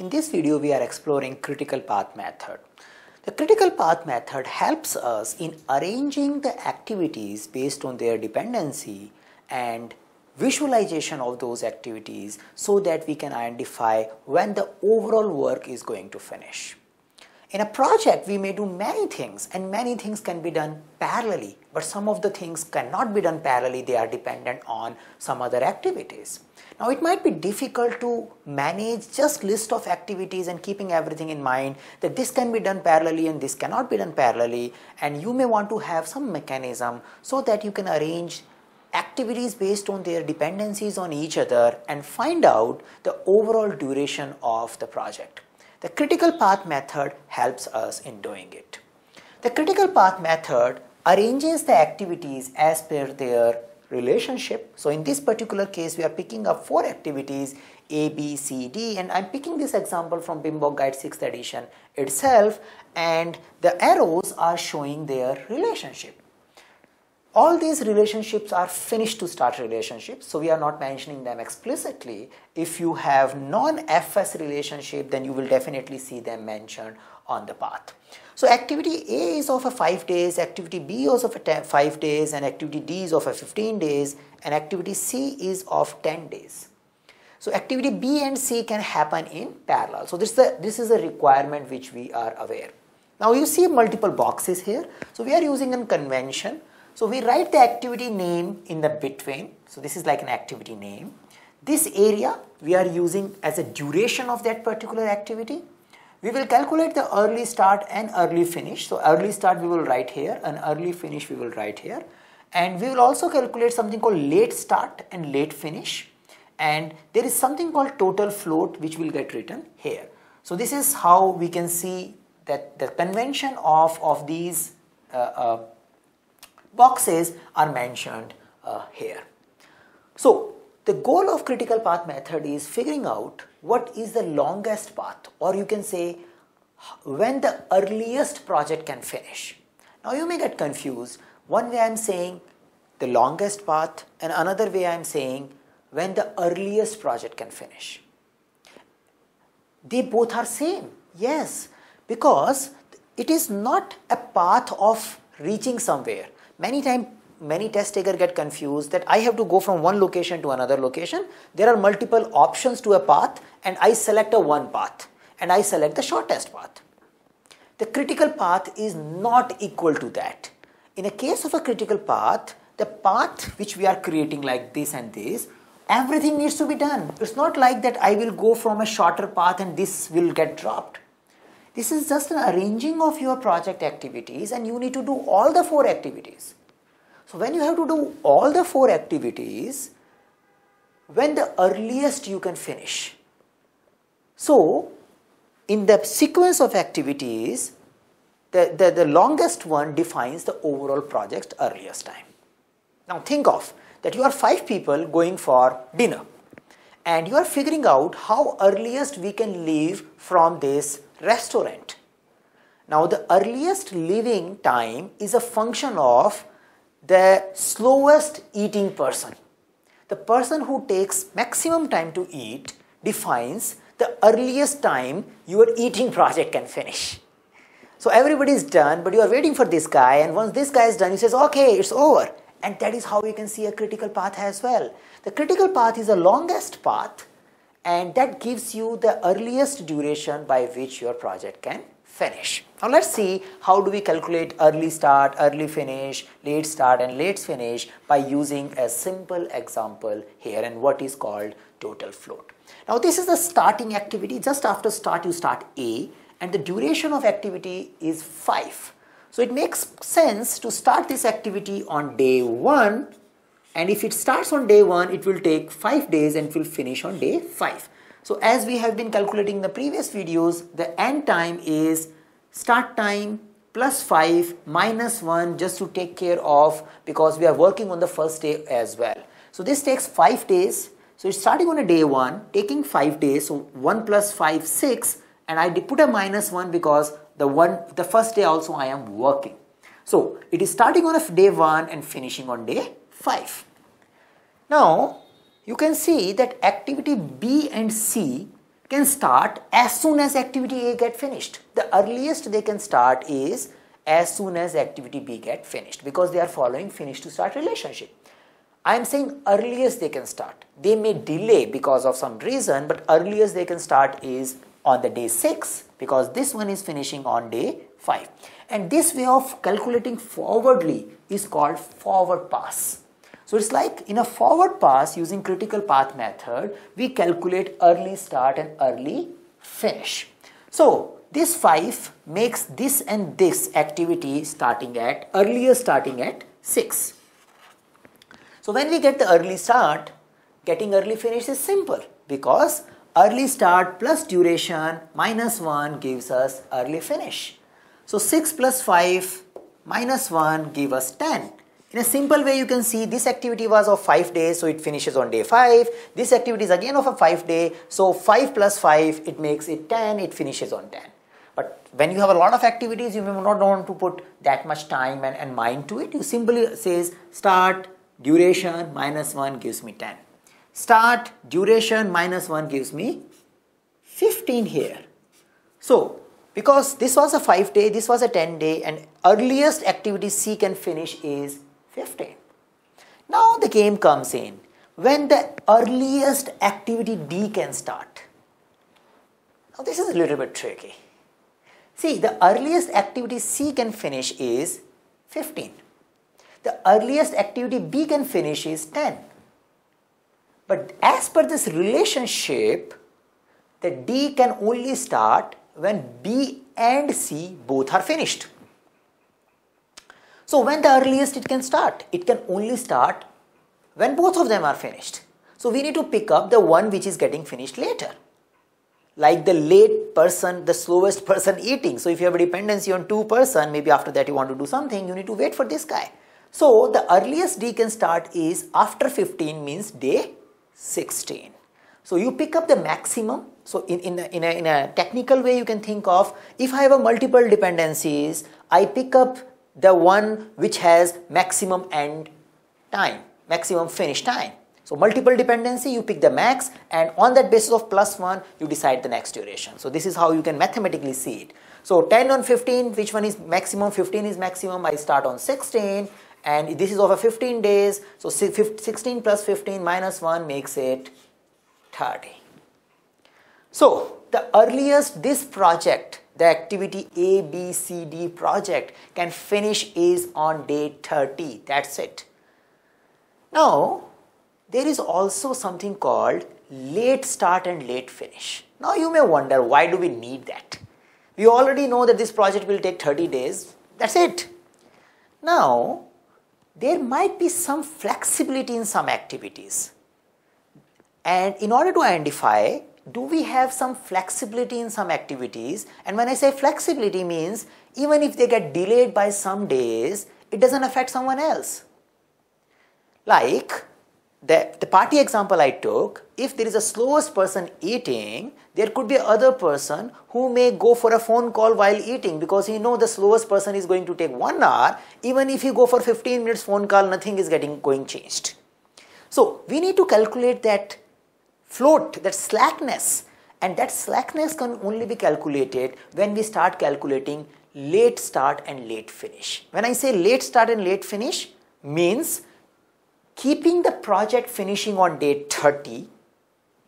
In this video we are exploring critical path method. The critical path method helps us in arranging the activities based on their dependency and visualization of those activities so that we can identify when the overall work is going to finish. In a project, we may do many things and many things can be done parallelly, but some of the things cannot be done parallelly, they are dependent on some other activities. Now it might be difficult to manage just list of activities and keeping everything in mind that this can be done parallelly and this cannot be done parallelly and you may want to have some mechanism so that you can arrange activities based on their dependencies on each other and find out the overall duration of the project. The critical path method helps us in doing it. The critical path method arranges the activities as per their relationship. So in this particular case, we are picking up four activities A, B, C, D and I'm picking this example from PMBOK Guide 6th edition itself and the arrows are showing their relationship all these relationships are finish to start relationships so we are not mentioning them explicitly if you have non-fs relationship then you will definitely see them mentioned on the path so activity a is of a 5 days activity b is of a 5 days and activity d is of a 15 days and activity c is of 10 days so activity b and c can happen in parallel so this is a, this is a requirement which we are aware now you see multiple boxes here so we are using a convention so we write the activity name in the between. So this is like an activity name. This area we are using as a duration of that particular activity. We will calculate the early start and early finish. So early start we will write here and early finish we will write here. And we will also calculate something called late start and late finish. And there is something called total float which will get written here. So this is how we can see that the convention of, of these uh, uh, boxes are mentioned uh, here. So the goal of critical path method is figuring out what is the longest path or you can say when the earliest project can finish. Now you may get confused. One way I am saying the longest path and another way I am saying when the earliest project can finish. They both are same. Yes, because it is not a path of reaching somewhere many times many test taker get confused that I have to go from one location to another location. There are multiple options to a path and I select a one path and I select the shortest path. The critical path is not equal to that. In a case of a critical path, the path which we are creating like this and this, everything needs to be done. It's not like that I will go from a shorter path and this will get dropped. This is just an arranging of your project activities and you need to do all the four activities. So when you have to do all the four activities, when the earliest you can finish. So in the sequence of activities, the, the, the longest one defines the overall project's earliest time. Now think of that you are five people going for dinner and you are figuring out how earliest we can leave from this restaurant. Now the earliest leaving time is a function of the slowest eating person. The person who takes maximum time to eat defines the earliest time your eating project can finish. So everybody is done, but you are waiting for this guy, and once this guy is done, he says, okay, it's over. And that is how you can see a critical path as well. The critical path is the longest path and that gives you the earliest duration by which your project can finish. Now let's see how do we calculate early start, early finish, late start and late finish by using a simple example here and what is called total float. Now this is the starting activity just after start you start A and the duration of activity is 5. So it makes sense to start this activity on day 1 and if it starts on day 1 it will take 5 days and will finish on day 5. So as we have been calculating in the previous videos the end time is start time plus 5 minus 1 just to take care of because we are working on the first day as well. So this takes 5 days. So starting on a day 1 taking 5 days so 1 plus 5 6 and I put a minus 1 because the one the first day also I am working. So it is starting on a day 1 and finishing on day 5. Now, you can see that activity B and C can start as soon as activity A get finished. The earliest they can start is as soon as activity B get finished because they are following finish to start relationship. I am saying earliest they can start. They may delay because of some reason but earliest they can start is on the day 6 because this one is finishing on day 5 and this way of calculating forwardly is called forward pass. So it's like in a forward pass using critical path method we calculate early start and early finish. So this 5 makes this and this activity starting at earlier starting at 6. So when we get the early start getting early finish is simple because early start plus duration minus 1 gives us early finish. So 6 plus 5 minus 1 give us 10. In a simple way you can see this activity was of 5 days so it finishes on day 5. This activity is again of a 5 day so 5 plus 5 it makes it 10 it finishes on 10. But when you have a lot of activities you may not want to put that much time and, and mind to it. You simply says start duration minus 1 gives me 10 start duration minus 1 gives me 15 here. So because this was a 5 day, this was a 10 day and earliest activity C can finish is 15. Now the game comes in when the earliest activity D can start. Now this is a little bit tricky. See the earliest activity C can finish is 15. The earliest activity B can finish is 10. But as per this relationship, the D can only start when B and C both are finished. So when the earliest it can start? It can only start when both of them are finished. So we need to pick up the one which is getting finished later. Like the late person, the slowest person eating. So if you have a dependency on two person, maybe after that you want to do something, you need to wait for this guy. So the earliest D can start is after 15 means day 16. So you pick up the maximum. So in, in, a, in, a, in a technical way, you can think of if I have a multiple dependencies, I pick up the one which has maximum end time, maximum finish time. So multiple dependency, you pick the max and on that basis of plus 1, you decide the next duration. So this is how you can mathematically see it. So 10 on 15, which one is maximum? 15 is maximum. I start on 16 and this is over 15 days so 16 plus 15 minus 1 makes it 30 so the earliest this project the activity A, B, C, D project can finish is on day 30 that's it. Now there is also something called late start and late finish. Now you may wonder why do we need that? We already know that this project will take 30 days. That's it. Now there might be some flexibility in some activities. And in order to identify, do we have some flexibility in some activities? And when I say flexibility means even if they get delayed by some days, it doesn't affect someone else. Like the, the party example I took, if there is a slowest person eating, there could be other person who may go for a phone call while eating because he know the slowest person is going to take one hour. Even if you go for 15 minutes phone call, nothing is getting going changed. So we need to calculate that float, that slackness. And that slackness can only be calculated when we start calculating late start and late finish. When I say late start and late finish means keeping the project finishing on date 30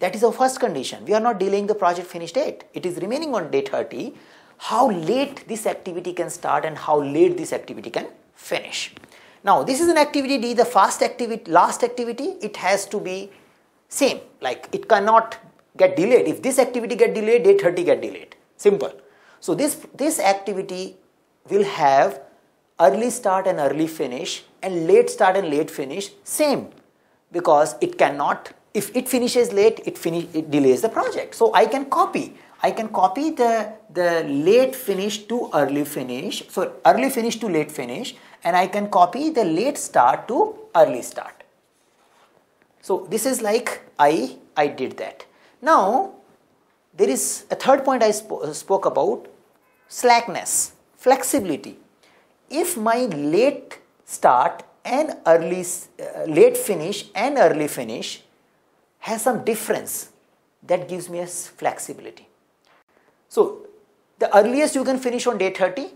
that is our first condition. We are not delaying the project finish date. It is remaining on day 30. How late this activity can start and how late this activity can finish. Now, this is an activity D, the fast activity, last activity, it has to be same. Like it cannot get delayed. If this activity get delayed, day 30 get delayed. Simple. So, this, this activity will have early start and early finish and late start and late finish same because it cannot if it finishes late, it, finish, it delays the project. So I can copy. I can copy the, the late finish to early finish, so early finish to late finish, and I can copy the late start to early start. So this is like I, I did that. Now, there is a third point I sp spoke about, slackness, flexibility. If my late start and early, uh, late finish and early finish has some difference that gives me a flexibility. So the earliest you can finish on day 30,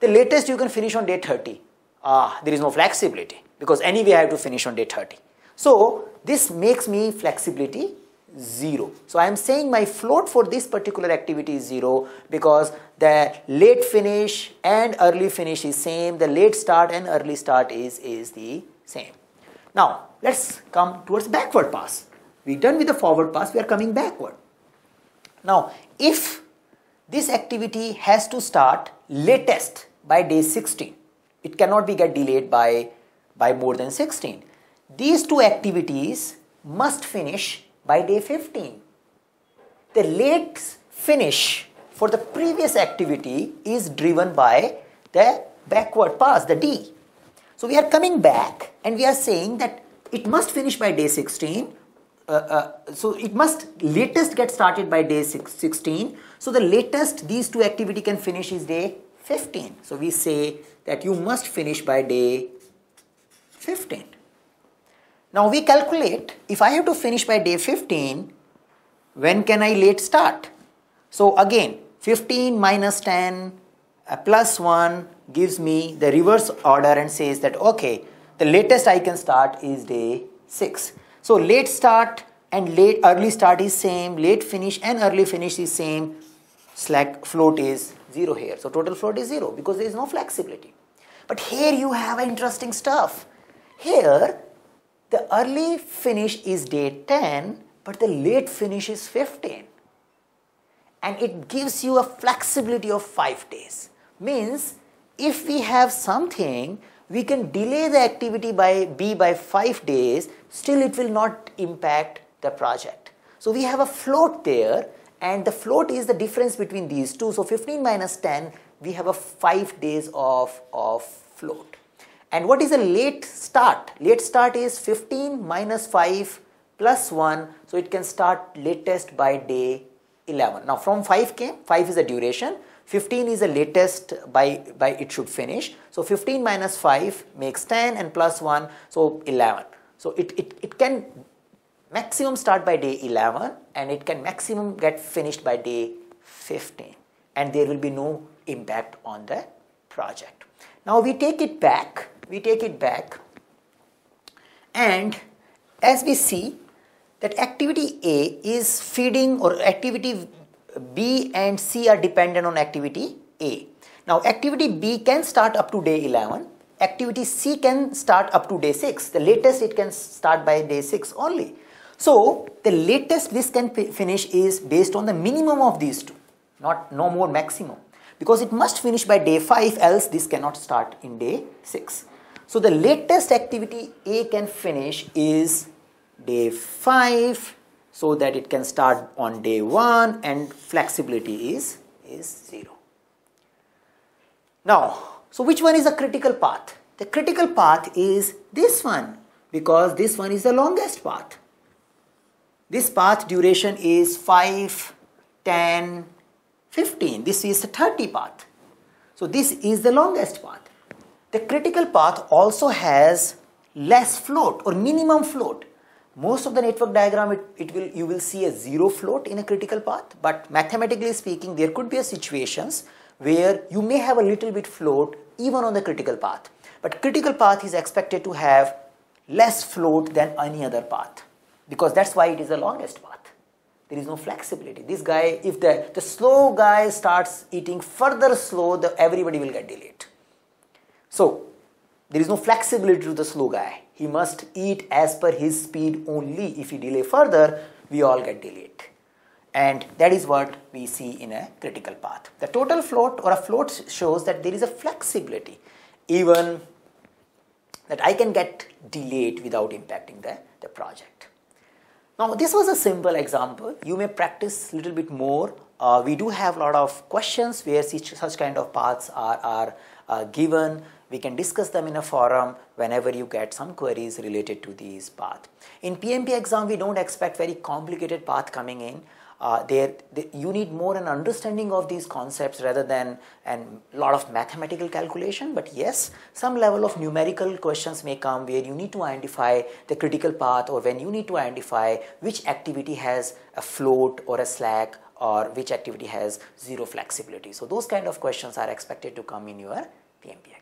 the latest you can finish on day 30. Ah, there is no flexibility because anyway I have to finish on day 30. So this makes me flexibility 0. So I am saying my float for this particular activity is 0 because the late finish and early finish is same, the late start and early start is, is the same. Now let's come towards backward pass. We done with the forward pass, we are coming backward. Now if this activity has to start latest by day 16, it cannot be get delayed by, by more than 16. These two activities must finish by day 15. The late finish for the previous activity is driven by the backward pass, the D. So we are coming back and we are saying that it must finish by day 16. Uh, uh, so it must latest get started by day six, 16. So the latest these two activity can finish is day 15. So we say that you must finish by day 15. Now we calculate if I have to finish by day 15, when can I late start? So again 15 minus 10 uh, plus 1 gives me the reverse order and says that okay the latest I can start is day 6. So late start and late early start is same, late finish and early finish is same, slack float is 0 here. So total float is 0 because there is no flexibility. But here you have interesting stuff. Here the early finish is day 10, but the late finish is 15. And it gives you a flexibility of 5 days. Means if we have something, we can delay the activity by B by 5 days, still it will not impact the project. So we have a float there and the float is the difference between these two. So 15 minus 10, we have a 5 days of, of float. And what is a late start? Late start is 15 minus 5 plus 1. So it can start latest by day 11. Now from 5 came, 5 is the duration, 15 is the latest by, by it should finish. So 15 minus 5 makes 10 and plus 1, so 11. So it, it, it can maximum start by day 11 and it can maximum get finished by day 15 and there will be no impact on the project. Now we take it back we take it back and as we see that activity A is feeding or activity B and C are dependent on activity A. Now activity B can start up to day 11, activity C can start up to day 6, the latest it can start by day 6 only. So the latest this can finish is based on the minimum of these two, not no more maximum because it must finish by day 5 else this cannot start in day 6. So the latest activity A can finish is day 5 so that it can start on day 1 and flexibility is, is 0. Now, so which one is the critical path? The critical path is this one because this one is the longest path. This path duration is 5, 10, 15. This is the 30 path. So this is the longest path. The critical path also has less float or minimum float. Most of the network diagram, it, it will you will see a zero float in a critical path, but mathematically speaking, there could be a situations where you may have a little bit float even on the critical path. But critical path is expected to have less float than any other path because that's why it is the longest path. There is no flexibility. This guy, if the, the slow guy starts eating further slow, the, everybody will get delayed. So, there is no flexibility to the slow guy. He must eat as per his speed only. If he delay further, we all get delayed. And that is what we see in a critical path. The total float or a float shows that there is a flexibility, even that I can get delayed without impacting the, the project. Now, this was a simple example. You may practice a little bit more. Uh, we do have a lot of questions where such, kind of paths are, are uh, given we can discuss them in a forum whenever you get some queries related to these path. In PMP exam, we don't expect very complicated path coming in. uh, there, you need more an understanding of these concepts rather than a lot of mathematical calculation. But yes, some level of numerical questions may come where you need to identify the critical path or when you need to identify which activity has a float or a slack or which activity has zero flexibility. So those kind of questions are expected to come in your PMP exam.